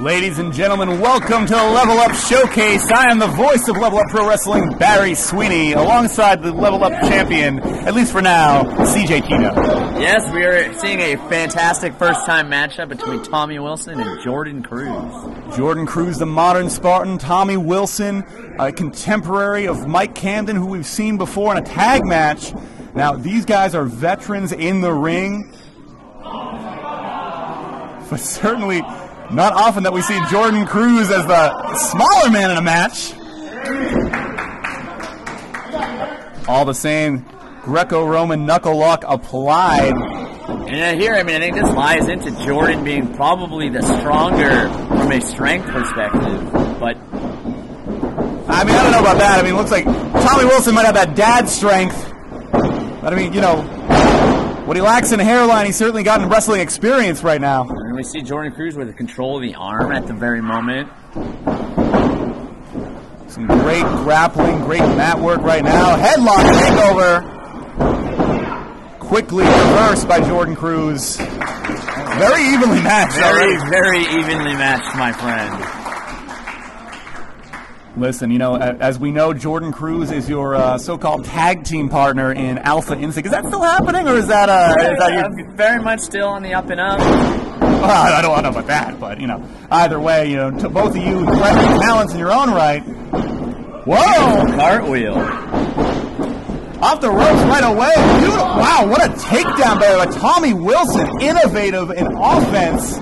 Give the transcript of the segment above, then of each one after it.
Ladies and gentlemen, welcome to the Level Up Showcase. I am the voice of Level Up Pro Wrestling, Barry Sweeney, alongside the Level Up champion, at least for now, CJ Tino. Yes, we are seeing a fantastic first time matchup between Tommy Wilson and Jordan Cruz. Jordan Cruz, the modern Spartan, Tommy Wilson, a contemporary of Mike Camden, who we've seen before in a tag match. Now, these guys are veterans in the ring, but certainly not often that we see Jordan Cruz as the smaller man in a match. All the same, Greco-Roman knuckle lock applied. And here, I mean, I think this lies into Jordan being probably the stronger from a strength perspective. But I mean, I don't know about that. I mean, it looks like Tommy Wilson might have that dad strength. But I mean, you know, what he lacks in hairline, he's certainly got in wrestling experience right now. and we see Jordan Cruz with the control of the arm at the very moment. Some great grappling, great mat work right now. Headlock takeover. Quickly reversed by Jordan Cruz. Very evenly matched. Very, very evenly matched, my friend. Listen, you know, as we know, Jordan Cruz is your uh, so-called tag team partner in Alpha Instinct. Is that still happening, or is that uh, is that your very much still on the up and up. Well, I don't, I don't know about that, but you know, either way, you know, to both of you threatening talents in your own right. Whoa! Cartwheel. Off the ropes right away. Beautiful. Wow, what a takedown by Tommy Wilson. Innovative in offense.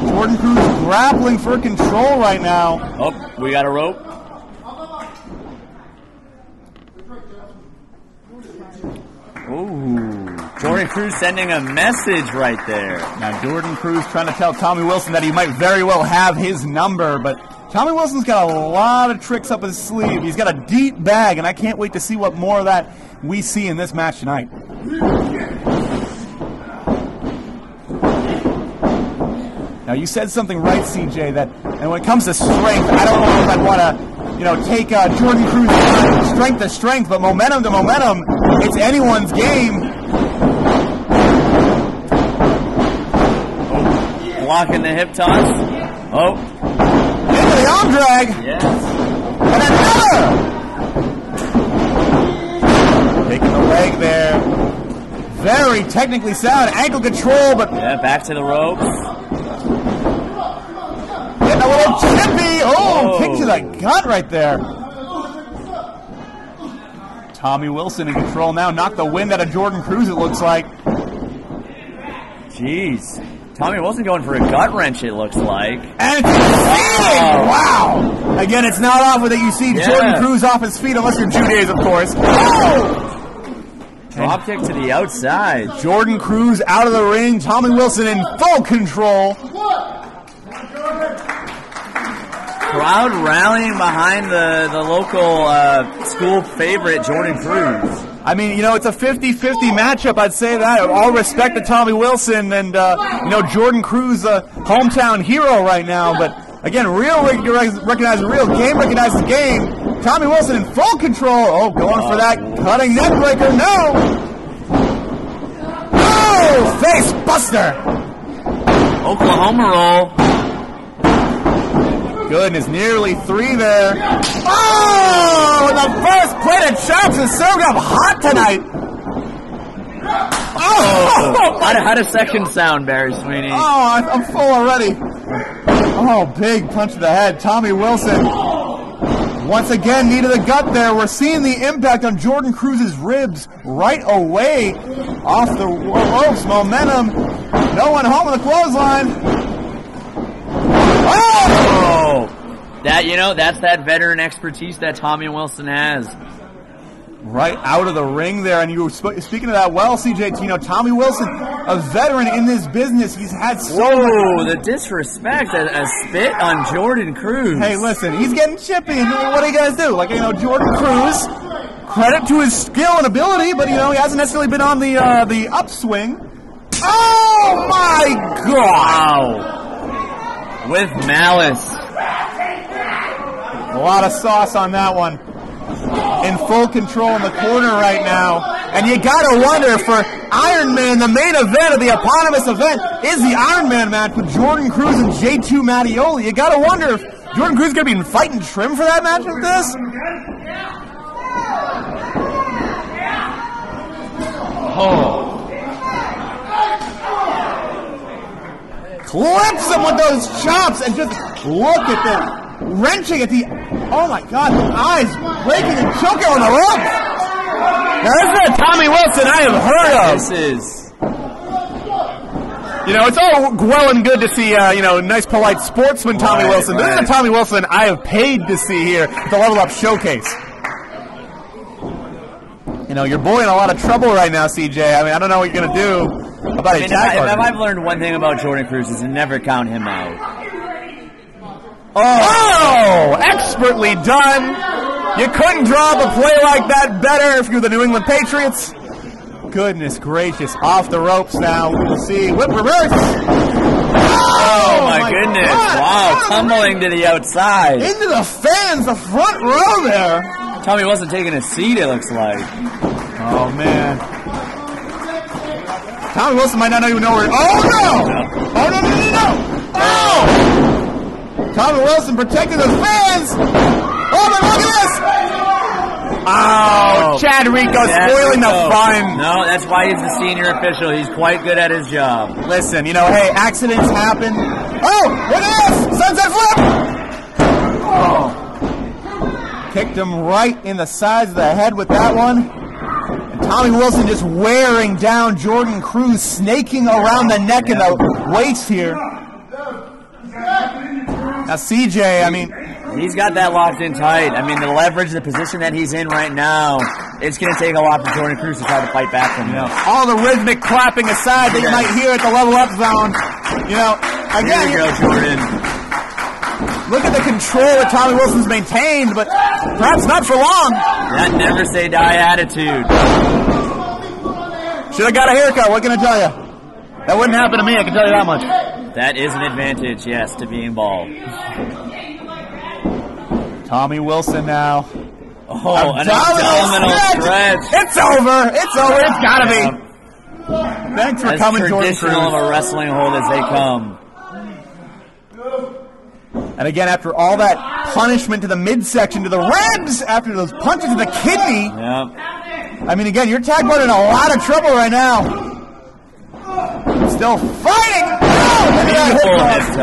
Jordan Cruz grappling for control right now. Oh, we got a rope. Ooh, Jordan Cruz sending a message right there. Now Jordan Cruz trying to tell Tommy Wilson that he might very well have his number, but Tommy Wilson's got a lot of tricks up his sleeve. He's got a deep bag, and I can't wait to see what more of that we see in this match tonight. Now you said something right, CJ. That and when it comes to strength, I don't know if I'd want to, you know, take uh, Jordan Cruz's strength to strength, but momentum to momentum, it's anyone's game. Blocking the hip toss. Oh, Into the arm drag. yes. And another! Taking the leg there. Very technically sound. Ankle control, but Yeah, back to the ropes. Getting a little chippy. Oh, Whoa. kick to the gut right there. Tommy Wilson in control now. Knocked the wind out of Jordan Cruz, it looks like. Jeez. Tommy Wilson going for a gut wrench, it looks like. And it's succeeding! Oh. Wow! Again, it's not often that you see Yeah. Jordan Cruz off his feet, unless you're Judays, of course. Oh! Drop kick to the outside. Jordan Cruz out of the ring. Tommy Wilson in full control. Crowd rallying behind the, the local uh, school favorite, Jordan Cruz. I mean, you know, it's a 50-50 matchup. I'd say that. All respect to Tommy Wilson and, uh, you know, Jordan Cruz, a hometown hero right now. But again, real recognize, recognize real game recognizes the game. Tommy Wilson in full control. Oh, going for that cutting neck breaker. No. Oh, face buster. Oklahoma roll. Goodness, nearly three there. Oh, the first plate of chops is serving up hot tonight. Oh, How, how does second sound, Barry Sweeney? Oh, I- I'm full already. Oh, big punch to the head. Tommy Wilson. Once again, knee to the gut there. We're seeing the impact on Jordan Cruz's ribs right away. Off the ropes, momentum. No one home with the clothesline. Oh! That you know, that's that veteran expertise that Tommy Wilson has. Right out of the ring there. And you were sp- speaking of that well, CJ Tino. Tommy Wilson, a veteran in this business. He's had so Whoa, the disrespect, a, a spit on Jordan Cruz. Hey, listen, he's getting chippy. What do you guys do? Like, you know, Jordan Cruz, credit to his skill and ability, but, you know, he hasn't necessarily been on the uh, the upswing. Oh, my God! Wow. With malice. A lot of sauce on that one. In full control in the corner right now. And you gotta wonder for Iron Man, the main event of the eponymous event is the Iron Man match with Jordan Cruz and J2 Mattioli. You gotta wonder if Jordan Cruz is gonna be fighting trim for that match with this? Oh. Clips him with those chops and just look at them. Wrenching at the, oh my god, the eyes breaking and choking on the ropes. Now this is a Tommy Wilson I have heard of. This is. You know, it's all well and good to see, uh, you know, nice, polite sportsman Tommy Right, Wilson. This is right. a Tommy Wilson I have paid to see here at the Level Up Showcase. You know, you're boy in a lot of trouble right now, CJ. I mean, I don't know what you're going to do about I a mean, if, I, if. I've learned one thing about Jordan Cruz is to never count him out. Oh, expertly done. You couldn't draw up a play like that better if you're the New England Patriots. Goodness gracious, off the ropes now. We'll see. Whip reverse. Oh, oh my, goodness! God. Wow, tumbling to the outside. Into the fans, the front row there. Tommy wasn't taking a seat. It looks like. Oh man. Tommy Wilson might not even know where. Oh no! Oh no no no no! Oh! Tommy Wilson protecting the fans. Oh but look at this! Oh, Chad Rico spoiling the fun. No, that's why he's the senior official. He's quite good at his job. Listen, you know, hey, accidents happen. Oh, look at this! Sunset flip! Oh. Kicked him right in the sides of the head with that one. Tommy Wilson just wearing down Jordan Cruz, snaking around the neck and the waist here. Now, CJ, I mean, He's got that locked in tight. I mean, the leverage, the position that he's in right now, it's going to take a lot for Jordan Cruz to try to fight back from him. all the rhythmic clapping aside that you might hear at the level up zone, you know, Here again, we go, Jordan. Look at the control that Tommy Wilson's maintained, but perhaps not for long. That never say die attitude. Should have got a haircut. What can I tell you? That wouldn't happen to me. I can tell you that much. That is an advantage, yes, to being bald. Tommy Wilson now. Oh, an abdominal stretch. It's over. It's over. It's gotta be. Thanks for As coming, Jordan traditional of a wrestling hold as they come. And again, after all that punishment to the midsection, to the ribs, after those punches to the kidney, Yep. I mean, again, your tag partner in a lot of trouble right now. Still fighting. Oh, look at that hip Beautiful oh, toss. hip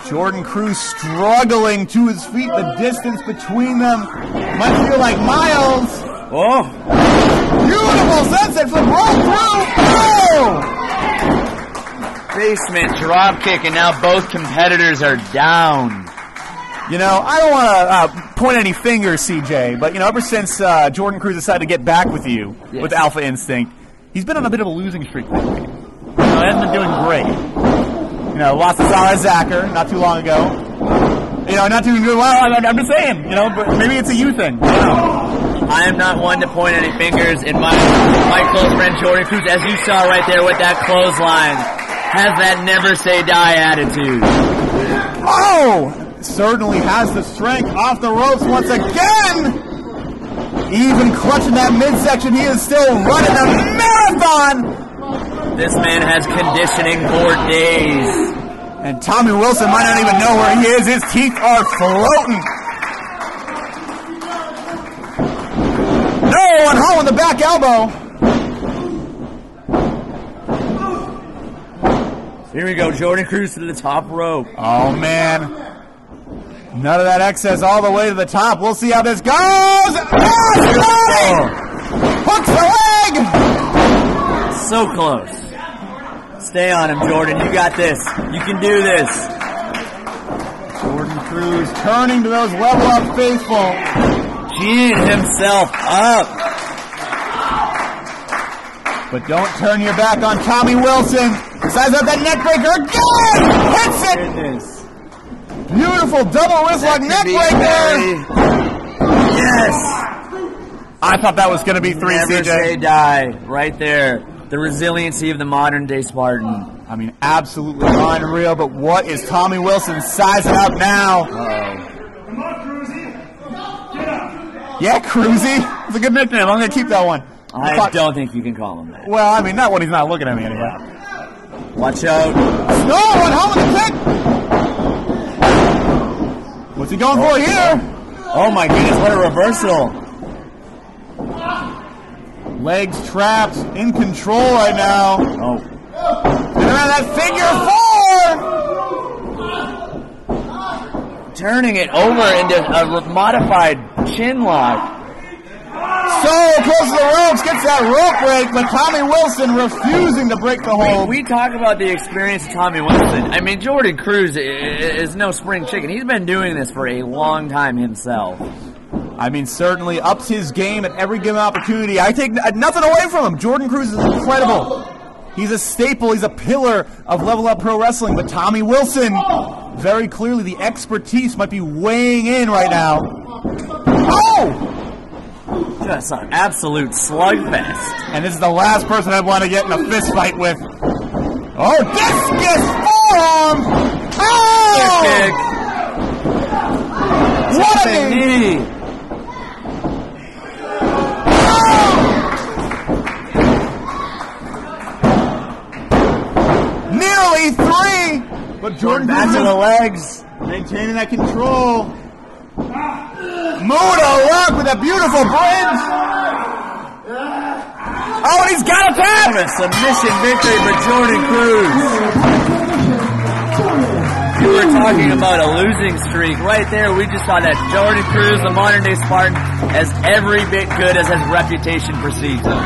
toss. Jordan Cruz struggling to his feet. The distance between them might feel like miles. Oh, Beautiful sunset flip. Roll through. Oh! Basement drop kick, and now both competitors are down. You know, I don't want to uh, point any fingers, CJ, but you know, ever since uh, Jordan Cruz decided to get back with you Yes. with Alpha Instinct, he's been on a bit of a losing streak lately. You know, he hasn't been doing great. You know, lost to Zara Zakher not too long ago. You know, not doing good. Well, I'm, I'm just saying. You know, but maybe it's a you thing. You know. I am not one to point any fingers, In my my close friend Jordan Cruz, as you saw right there with that clothesline, has that never say die attitude. Oh! Certainly has the strength off the ropes once again! Even clutching that midsection, he is still running a marathon! This man has conditioning for days. And Tommy Wilson might not even know where he is. His teeth are floating. No home with the back elbow. Here we go, Jordan Cruz to the top rope. Oh man. None of that excess all the way to the top. We'll see how this goes. Oh, Hooks the leg. So close. Stay on him, Jordan. You got this. You can do this. Jordan Cruz turning to those level up faithful. Geeing himself up. But don't turn your back on Tommy Wilson. Decides up that neck breaker again. Hits it. Goodness. Beautiful double wrist lock neck breaker. Yes. I thought that was going to be three, Never CJ. say die. Right there. The resiliency of the modern day Spartan. I mean, absolutely unreal. But what is Tommy Wilson sizing up now? Yeah, Cruzy. It's a good nickname. I'm going to keep that one. I Fuck. don't think you can call him that. Well, I mean, not when he's not looking at me anyway. Watch out. No, one home with the kick. What's he going for here? Oh my goodness, what a reversal. Legs trapped, in control right now. Oh, And around that figure four. turning it over into a modified chin lock. So close to the ropes, gets that rope break, but Tommy Wilson refusing to break the hold. We talk about the experience of Tommy Wilson. I mean, Jordan Cruz i- i- is no spring chicken. He's been doing this for a long time himself. I mean, certainly ups his game at every given opportunity. I take nothing away from him. Jordan Cruz is incredible. He's a staple. He's a pillar of Level Up Pro Wrestling. But Tommy Wilson, very clearly, the expertise might be weighing in right now. Oh! Just an absolute slugfest. And this is the last person I'd want to get in a fist fight with. Oh, discus forearm! Oh! Kick. What a knee! Nearly three! But Jordan Back to the legs. maintaining that control. Muta Lock with a beautiful bridge. Oh, he's got a tap! A submission victory for Jordan Cruz. You were talking about a losing streak. Right there, we just saw that Jordan Cruz, the modern day Spartan, is every bit good as his reputation precedes him.